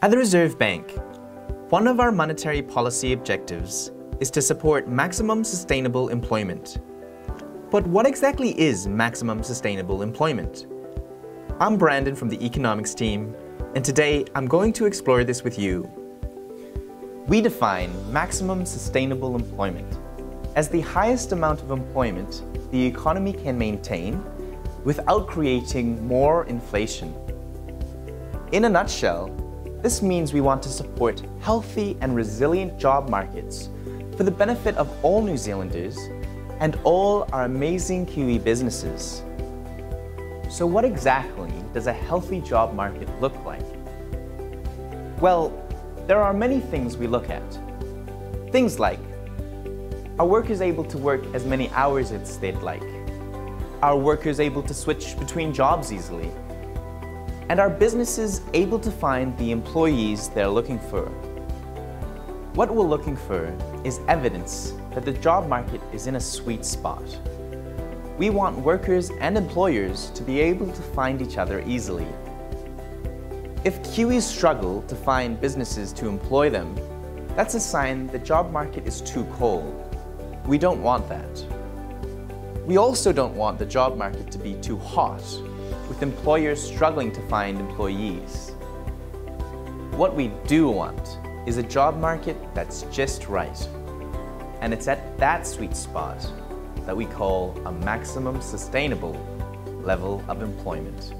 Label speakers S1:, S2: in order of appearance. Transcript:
S1: At the Reserve Bank, one of our monetary policy objectives is to support maximum sustainable employment. But what exactly is maximum sustainable employment? I'm Brandon from the economics team, and today I'm going to explore this with you. We define maximum sustainable employment as the highest amount of employment the economy can maintain without creating more inflation. In a nutshell, this means we want to support healthy and resilient job markets for the benefit of all New Zealanders and all our amazing Kiwi businesses. So what exactly does a healthy job market look like? Well, there are many things we look at. Things like, are workers able to work as many hours as they'd like? Are workers able to switch between jobs easily? And are businesses able to find the employees they're looking for? What we're looking for is evidence that the job market is in a sweet spot. We want workers and employers to be able to find each other easily. If Kiwis struggle to find businesses to employ them, that's a sign the job market is too cold. We don't want that. We also don't want the job market to be too hot, with employers struggling to find employees. What we do want is a job market that's just right. And it's at that sweet spot that we call a maximum sustainable level of employment.